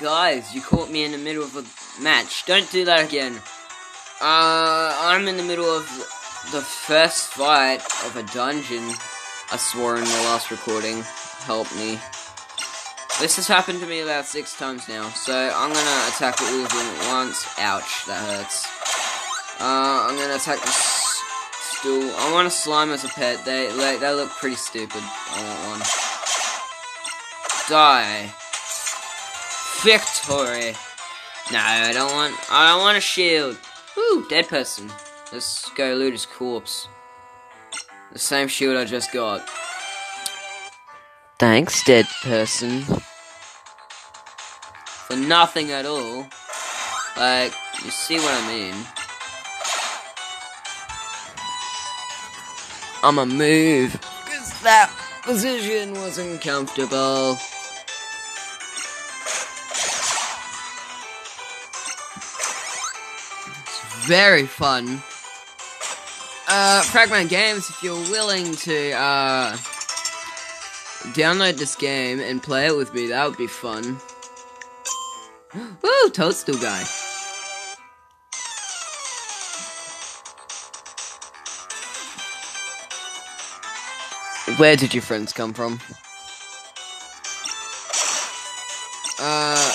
Guys, you caught me in the middle of a match. Don't do that again. Uh, I'm in the middle of the first fight of a dungeon. I swore in the last recording. Help me. This has happened to me about six times now, so I'm gonna attack all of them at once. Ouch, that hurts. Uh, I'm gonna attack the stool. I want a slime as a pet. They, they, they look pretty stupid. I want one. Die. Victory. No, I don't want. I don't want a shield. Ooh, dead person. Let's go loot his corpse. The same shield I just got. Thanks, dead person. For nothing at all. Like, you see what I mean. I'ma move. Cause that position wasn't comfortable. Very fun. Uh, Fragment Games, if you're willing to, uh, download this game and play it with me, that would be fun. Woo, Toadstool guy. Where did your friends come from? Uh,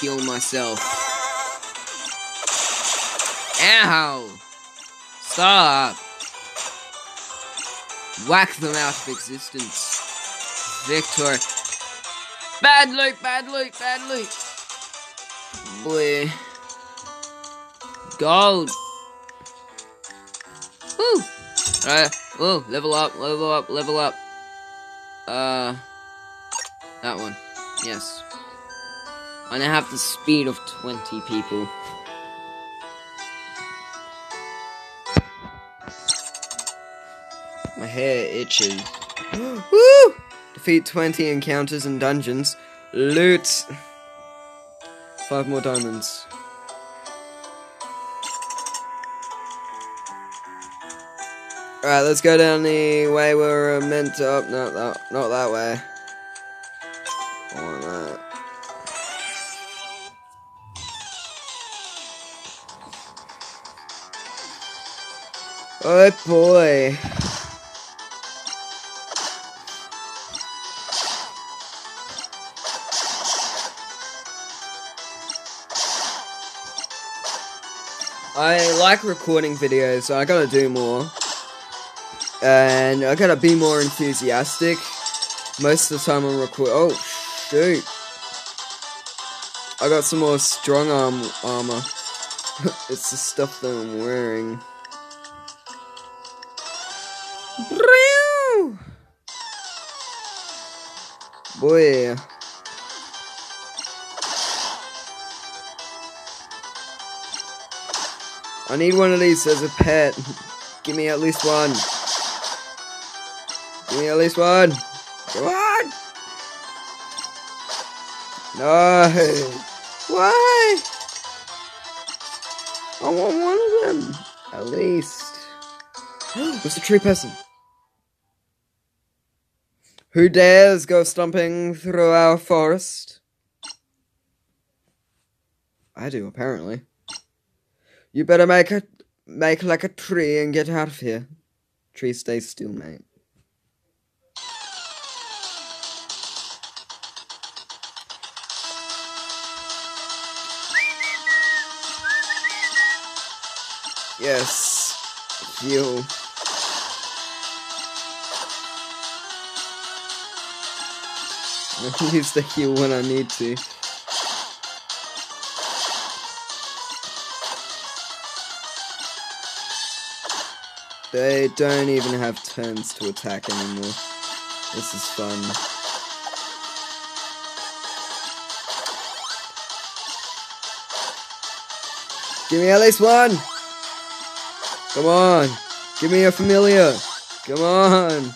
heal myself. Ow! Stop! Whack them out of existence. Victor. Bad loot, bad loot, bad loot. Boy. Gold. Woo! Alright. Whoa, level up, level up, level up. Uh, that one. Yes. And I have the speed of 20 people. Hair itches. Woo! Defeat 20 encounters and dungeons. Loot. Five more diamonds. Alright, let's go down the way we are meant to up. No, that, not that way. I want that. Oh boy. I like recording videos, so I gotta do more and I gotta be more enthusiastic. Most of the time I'm record. Oh shoot! I got some more strong arm armor. it's the stuff that I'm wearing. Boy. I need one of these as a pet. Give me at least one. Give me at least one. Come on. No. Why? I want one of them. At least. What's the tree person? Who dares go stomping through our forest? I do, apparently. You better make a make like a tree and get out of here. Tree, stay still, mate. Yes. Heal. Use the heal when I need to. They don't even have turns to attack anymore. This is fun. Give me at least one! Come on! Give me a familiar! Come on!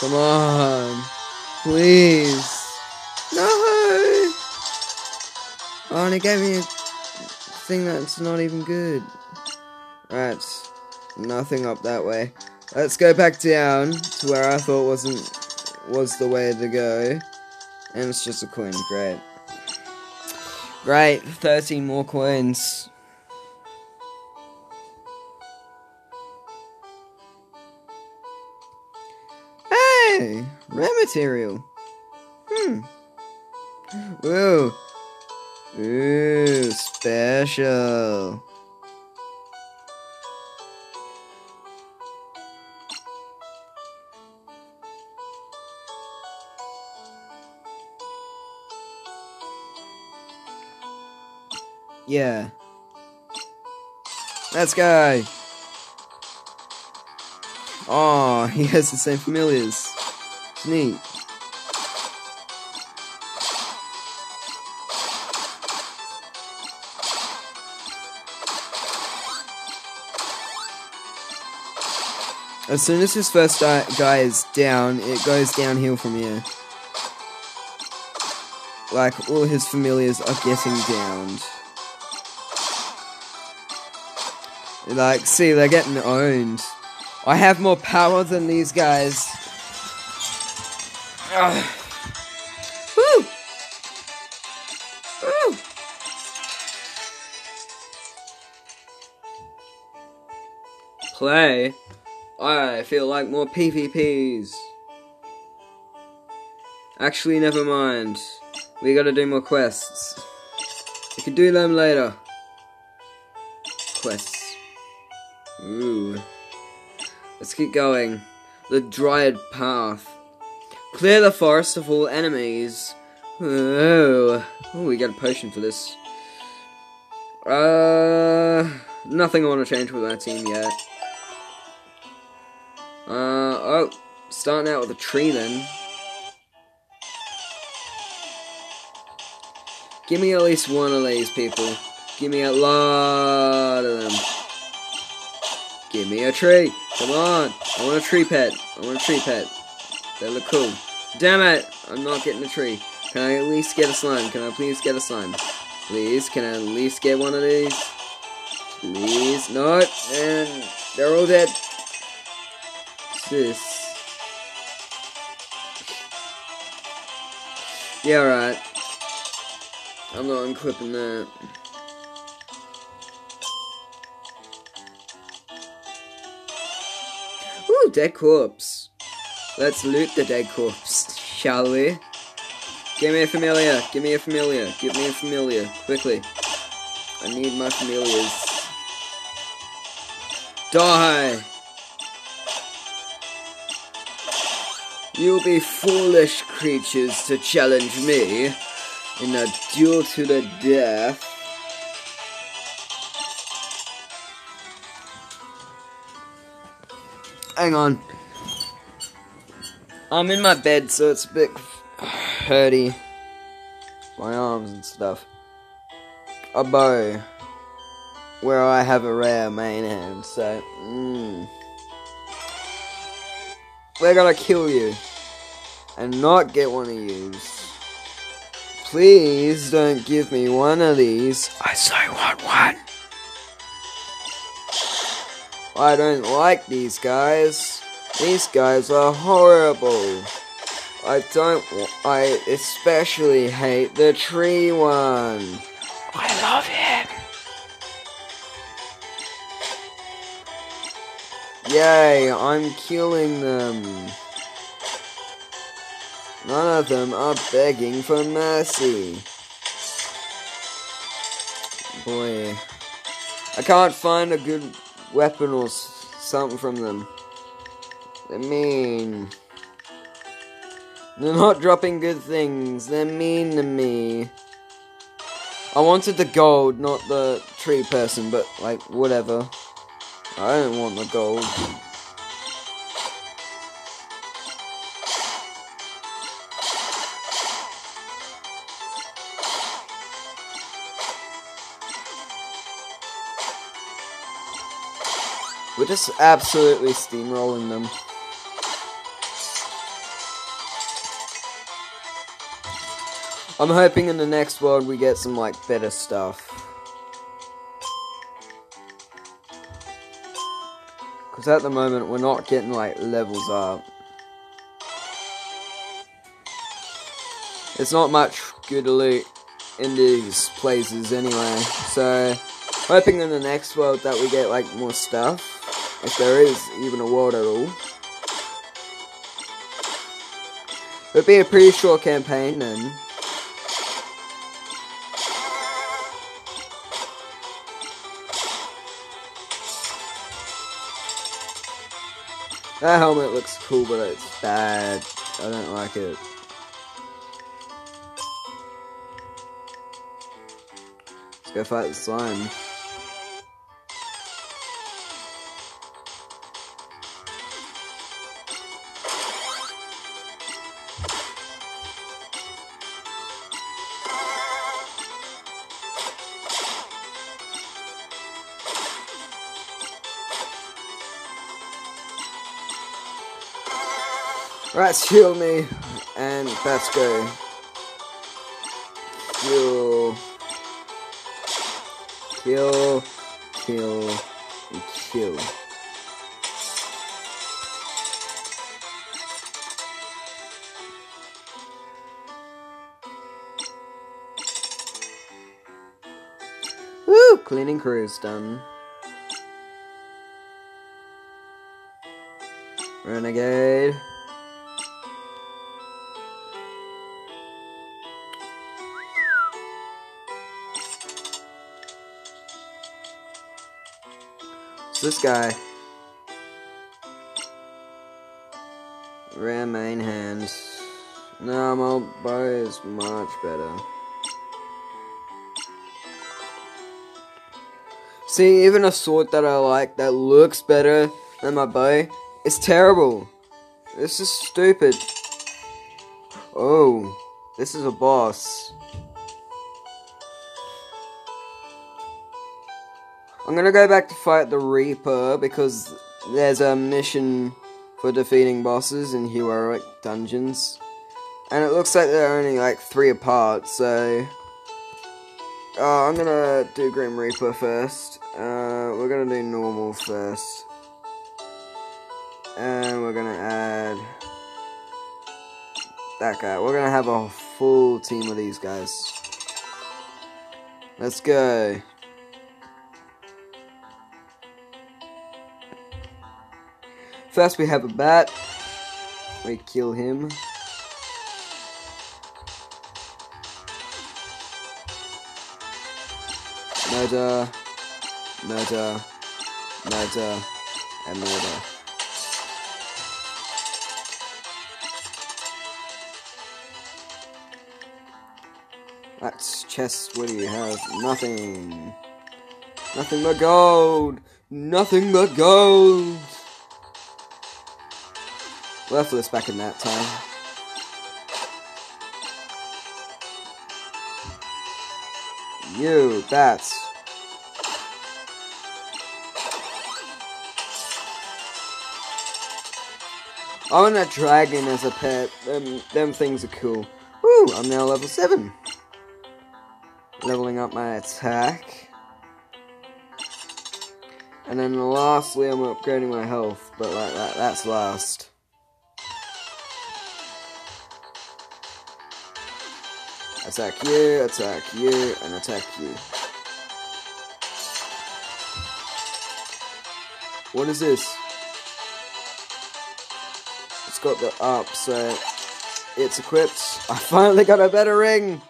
Come on! Please! No! Oh, and it gave me a thing that's not even good. Right. Nothing up that way. Let's go back down to where I thought wasn't was the way to go. And it's just a coin, great. Great, 13 more coins. Hey, rare material. Hmm. Ooh. Ooh, special. Yeah. Let's go. Oh, he has the same familiars. Neat. As soon as his first guy is down, it goes downhill from here. Like, all his familiars are getting downed. Like, see, they're getting owned. I have more power than these guys. Ugh. Woo! Woo! Play? I feel like more PvPs. Actually, never mind. We gotta do more quests. We can do them later. Quests. Ooh. Let's keep going. The Dryad Path. Clear the forest of all enemies. Oh. Oh, we got a potion for this. Uh, nothing I want to change with my team yet. Uh, oh, starting out with a tree then. Give me at least one of these people. Give me a lot of them. Give me a tree. Come on. I want a tree pet. I want a tree pet. They look cool. Damn it. I'm not getting a tree. Can I at least get a slime? Can I please get a slime? Please, can I at least get one of these? Please, not. And they're all dead this? Yeah, right. I'm not unclipping that. Dead corpse. Let's loot the dead corpse, shall we? Give me a familiar, give me a familiar, give me a familiar, quickly. I need my familiars. Die! You'll be foolish creatures to challenge me in a duel to the death. Hang on. I'm in my bed, so it's a bit hurty. My arms and stuff. A bow. Where I have a rare main hand, so. Mm. We're gonna kill you and not get one of yous. Please don't give me one of these. I so want one. I don't like these guys. These guys are horrible. I don't. I especially hate the tree one. I love him. Yay, I'm killing them. None of them are begging for mercy. Boy. I can't find a good weapon or something from them. They're mean. They're not dropping good things. They're mean to me. I wanted the gold, not the tree person, but, like, whatever. I don't want the gold. Just absolutely steamrolling them. I'm hoping in the next world we get some, like, better stuff. Because at the moment, we're not getting, like, levels up. It's not much good loot in these places anyway. So, hoping in the next world that we get like more stuff. If there is even a world at all. It'd be a pretty short campaign then. That helmet looks cool, but it's bad. I don't like it. Let's go fight the slime. Right, heal me, and let's go. Heal. Kill, kill, kill. Woo! Cleaning crew is done. Renegade. This guy. Rare main hands. No, my bow is much better. See, even a sword that I like that looks better than my bow is terrible. This is stupid. Oh, this is a boss. I'm gonna go back to fight the Reaper because there's a mission for defeating bosses in heroic dungeons. And it looks like they're only like three apart, so... Uh, I'm gonna do Grim Reaper first. Uh, we're gonna do normal first. And we're gonna add... That guy. We're gonna have a full team of these guys. Let's go. First we have a bat. We kill him. Murder, murder, murder, and murder. That's chest. What do you have? Nothing. Nothing but gold. Nothing but gold. Worthless back in that time. You, bats. I oh, want a dragon as a pet. Them, them things are cool. Woo, I'm now level 7. Leveling up my attack. And then lastly, I'm upgrading my health, but like that, that's last. Attack you, attack you, and attack you. What is this? It's got the up, so it's equipped. I finally got a better ring!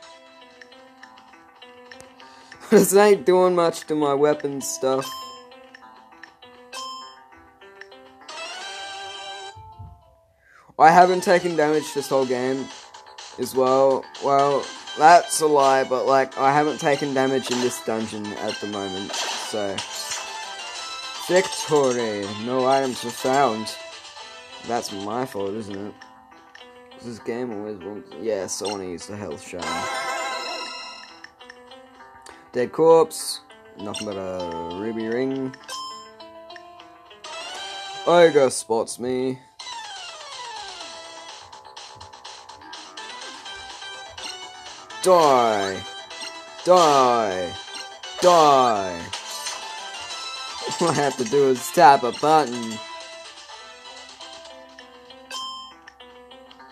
this ain't doing much to my weapon stuff. I haven't taken damage this whole game as well. Well, that's a lie, but like, I haven't taken damage in this dungeon at the moment, so. Victory! No items were found. That's my fault, isn't it? This game always wants. Yes, I want to use the health shine. Dead corpse. Nothing but a ruby ring. Ogre spots me. Die! Die! Die! All I have to do is tap a button.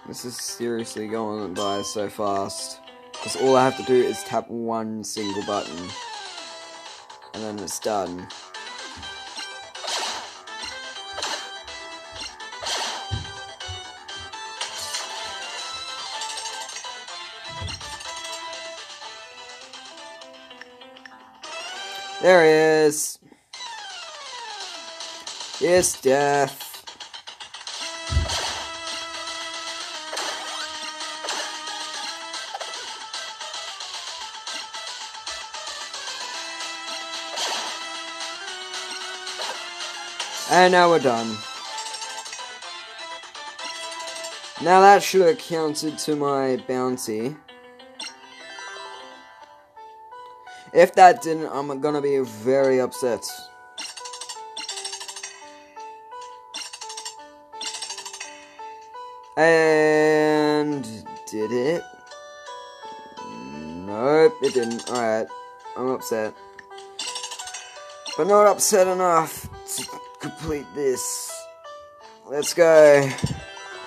This is seriously going by so fast. Because all I have to do is tap one single button. And then it's done. There he is. It's death. And now we're done. Now that should have counted to my bounty. If that didn't, I'm gonna be very upset. And did it? Nope, it didn't. Alright, I'm upset. But not upset enough to complete this. Let's go.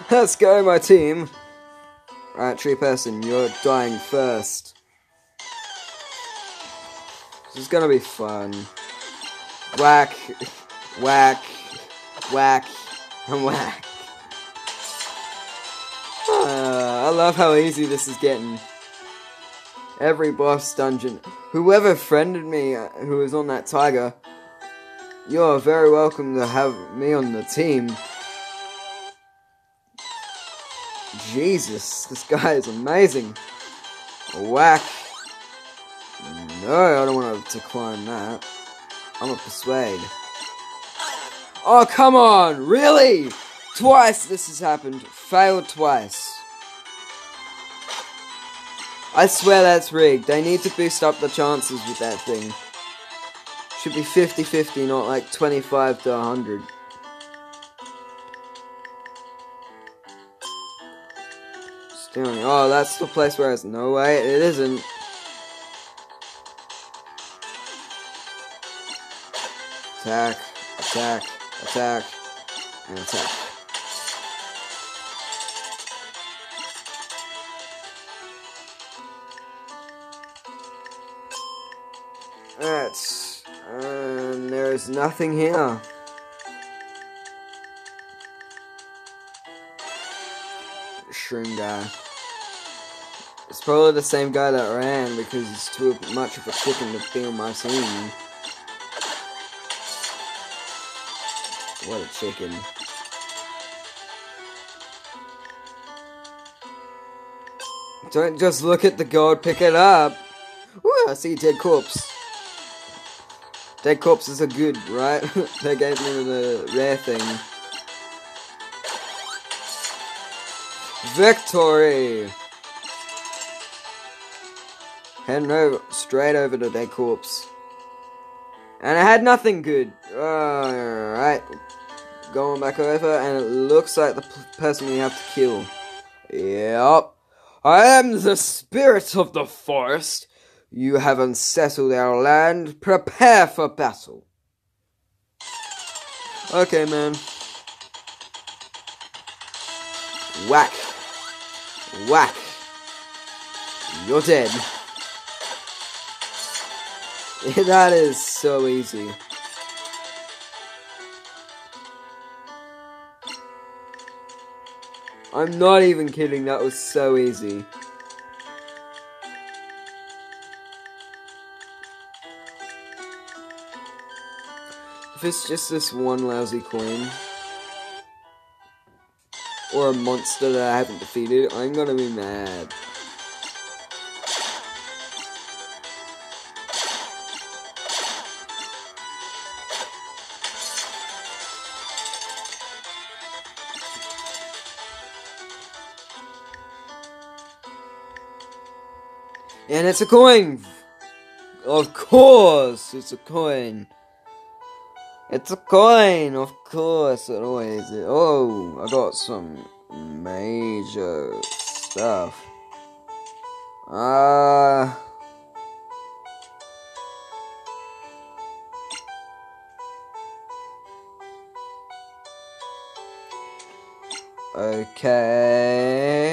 Let's go, my team. Alright, tree person, you're dying first. This is gonna be fun. Whack, whack, whack, and whack. Uh, I love how easy this is getting. Every boss dungeon. Whoever friended me, uh, who was on that tiger, you're very welcome to have me on the team. Jesus, this guy is amazing. Whack. No, I don't want to decline that. I'm a persuade. Oh, come on! Really? Twice this has happened. Failed twice. I swear that's rigged. They need to boost up the chances with that thing. Should be 50-50, not like 25 to 100. Still, oh, that's the place where it's no way. It isn't. Attack, attack, attack, and attack. That's, um, there is nothing here. Shroom guy. It's probably the same guy that ran because he's too much of a chicken to on my team. What a chicken. Don't just look at the gold, pick it up. Ooh, I see dead corpse. Dead corpses are good, right? they gave me the rare thing. Victory! Heading over, straight over to dead corpse. And I had nothing good. Alright. Going back over, and it looks like the person we have to kill. Yep. I am the spirit of the forest. You have unsettled our land. Prepare for battle. Okay, man. Whack. Whack. You're dead. that is so easy. I'm not even kidding, that was so easy. If it's just this one lousy coin, or a monster that I haven't defeated, I'm gonna be mad. And it's a coin! Of course, it's a coin. It's a coin, of course it always is. Oh, I got some major stuff. Uh... Okay.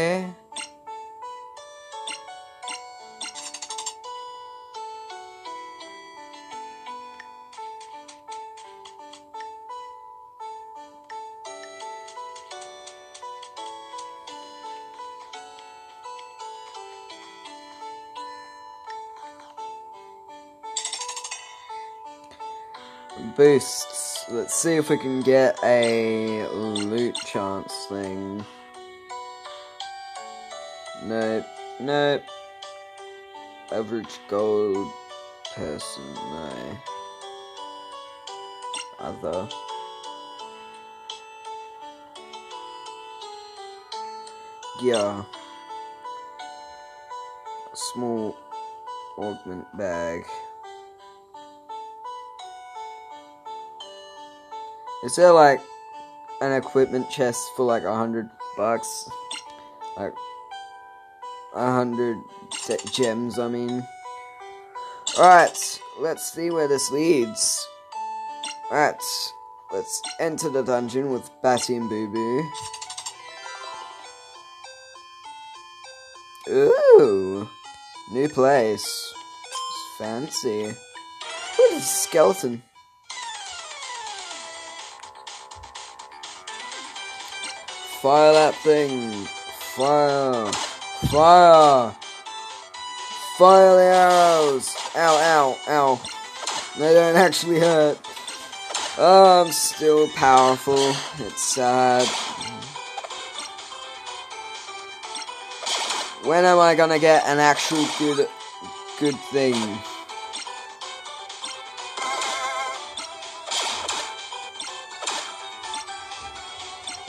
Boosts. Let's see if we can get a loot chance thing. Nope, nope. Average gold person, no. Other. Yeah. Small augment bag. Is there like an equipment chest for like a hundred bucks? Like a hundred gems, I mean. Alright, let's see where this leads. Alright, let's enter the dungeon with Batty and Boo Boo. Ooh, new place. It's fancy. What is a skeleton? Fire that thing. Fire. Fire. Fire the arrows. Ow, ow, ow. They don't actually hurt. Oh, I'm still powerful. It's sad. When am I gonna get an actual good, good thing?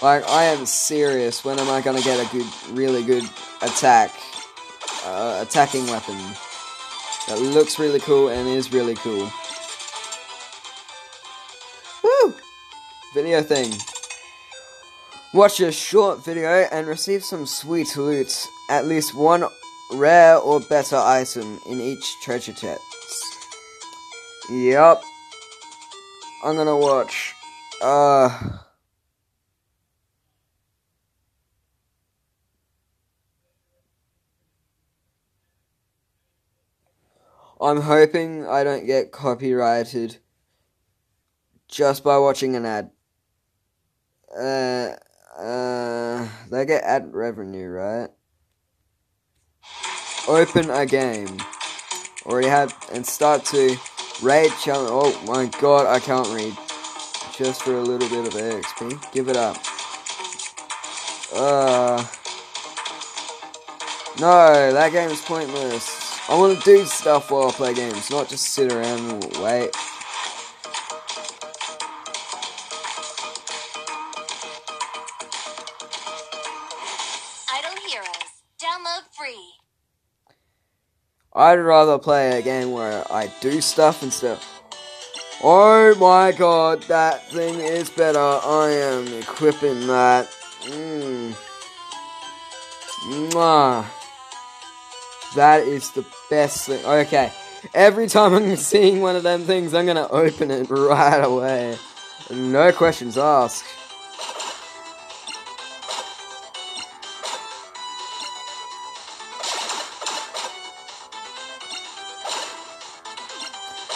Like, I am serious. When am I gonna get a good, really good attack? Uh, attacking weapon. That looks really cool and is really cool. Woo! Video thing. Watch a short video and receive some sweet loot. At least one rare or better item in each treasure chest. Yup. I'm gonna watch. Uh... I'm hoping I don't get copyrighted just by watching an ad. Uh, uh, they get ad revenue, right? Open a game. Already have, and start to raid challenge. Oh my god, I can't read. Just for a little bit of XP. Give it up. Uh. No, that game is pointless. I want to do stuff while I play games, not just sit around and wait. Idle Heroes. Download free. I'd rather play a game where I do stuff instead of Oh my god, that thing is better. I am equipping that. Mmm. Mwah. That is the best thing. Okay. Every time I'm seeing one of them things, I'm gonna open it right away. No questions asked.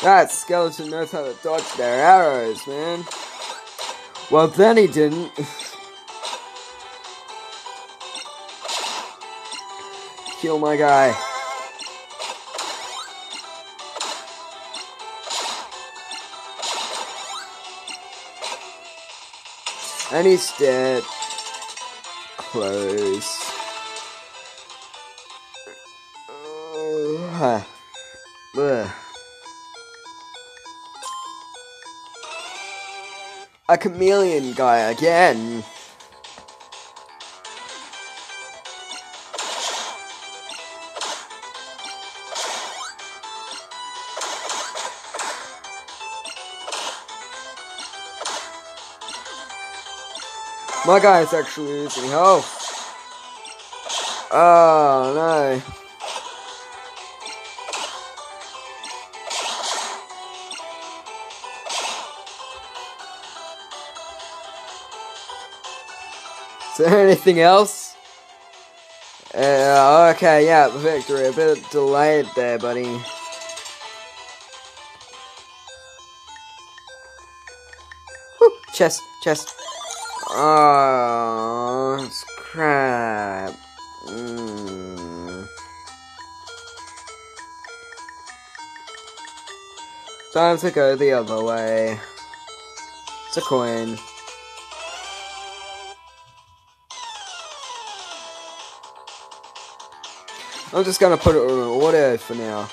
That skeleton knows how to dodge their arrows, man. Well, then he didn't. Kill my guy. And he's dead. Close. Uh, A chameleon guy again. My guy is actually losing health. Oh no. Is there anything else? Uh, okay, yeah, victory. A bit delayed there, buddy. Chest, chest. Oh, it's crap. Hmm. Time to go the other way. It's a coin. I'm just gonna put it on auto for now.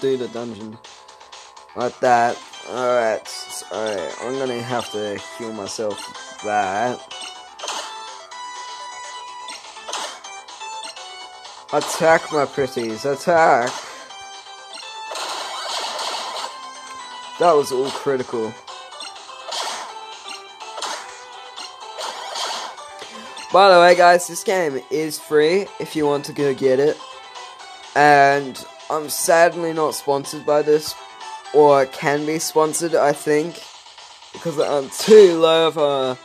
Do the dungeon like that. Alright, alright, I'm gonna have to heal myself that. Attack, my pretties, attack! That was all critical. By the way, guys, this game is free if you want to go get it. And I'm sadly not sponsored by this, or can be sponsored, I think, because I'm too low of a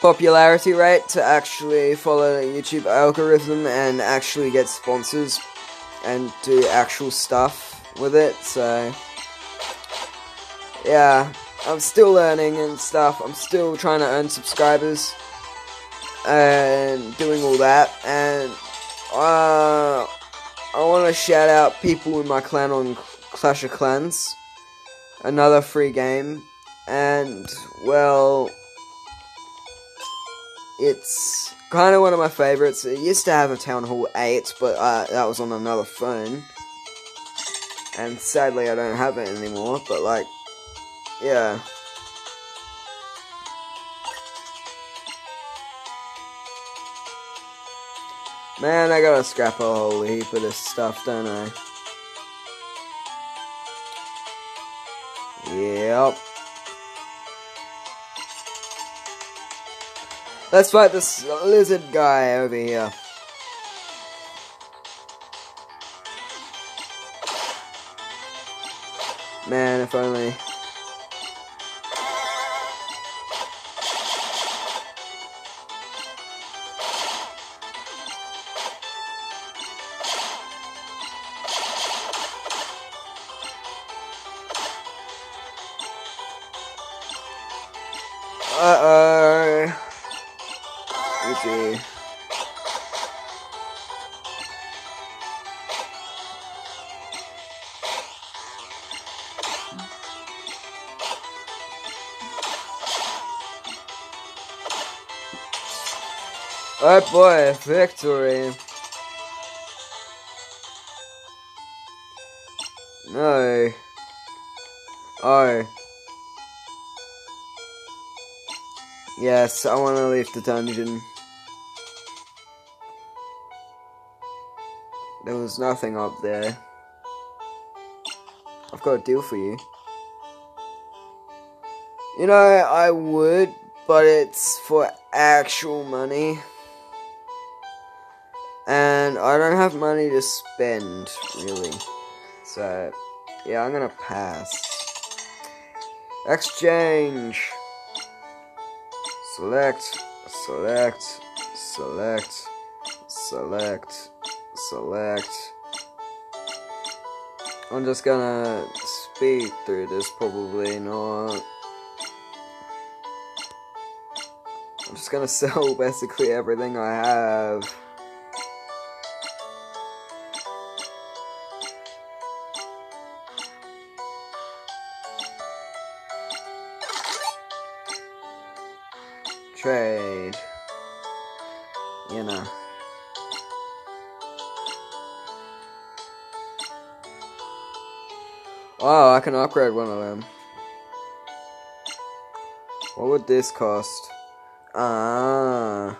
popularity rate to actually follow the YouTube algorithm and actually get sponsors and do actual stuff with it. So, yeah, I'm still learning and stuff. I'm still trying to earn subscribers and doing all that. And, uh, I want to shout out people in my clan on Clash of Clans. Another free game. And, well, it's kind of one of my favorites. It used to have a Town Hall 8, but uh, that was on another phone. And sadly, I don't have it anymore, but like, yeah. Man, I gotta scrap a whole heap of this stuff, don't I? Yep. Let's fight this lizard guy over here. Man, if only. Oh boy, victory. No. Oh. Yes, I want to leave the dungeon. There was nothing up there. I've got a deal for you. You know, I would, but it's for actual money. And I don't have money to spend, really. So, yeah, I'm gonna pass. Exchange! Select, select, select, select, select. I'm just gonna speed through this, probably not. I'm just gonna sell basically everything I have. Can upgrade one of them. What would this cost? Ah.